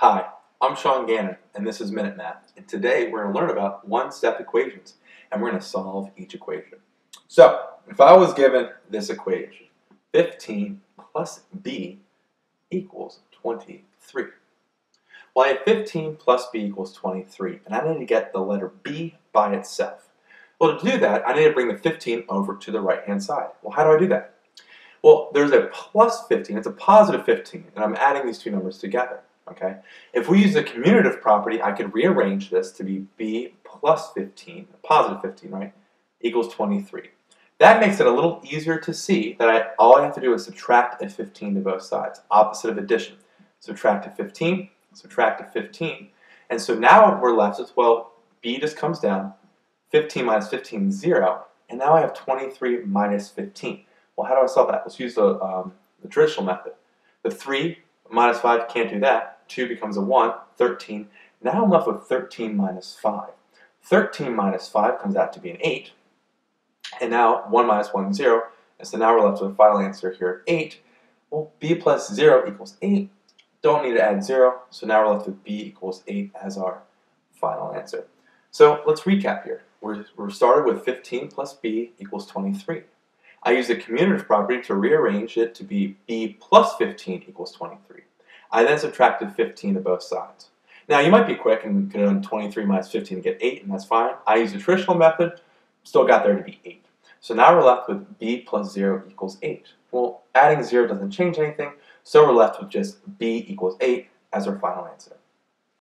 Hi, I'm Sean Gannon, and this is Minute Math. And today we're going to learn about one-step equations, and we're going to solve each equation. So, if I was given this equation, 15 plus b equals 23. Well, I have 15 plus b equals 23, and I need to get the letter b by itself. Well, to do that, I need to bring the 15 over to the right-hand side. Well, how do I do that? Well, there's a plus 15, it's a positive 15, and I'm adding these two numbers together. Okay. If we use the commutative property, I could rearrange this to be b plus 15, positive 15, right, equals 23. That makes it a little easier to see that I, all I have to do is subtract a 15 to both sides, opposite of addition. Subtract a 15, subtract a 15. And so now we're left with, well, b just comes down, 15 minus 15 is 0, and now I have 23 minus 15. Well, how do I solve that? Let's use the, um, the traditional method. The 3 minus 5 can't do that. 2 becomes a 1, 13. Now I'm left with 13 minus 5. 13 minus 5 comes out to be an 8. And now 1 minus 1 is 0. And so now we're left with a final answer here of 8. Well, b plus 0 equals 8. Don't need to add 0. So now we're left with b equals 8 as our final answer. So let's recap here. We're, we're started with 15 plus b equals 23. I use the commutative property to rearrange it to be b plus 15 equals 23. I then subtracted 15 to both sides. Now you might be quick and can run 23 minus 15 to get 8, and that's fine. I used the traditional method, still got there to be 8. So now we're left with b plus 0 equals 8. Well, adding 0 doesn't change anything, so we're left with just b equals 8 as our final answer.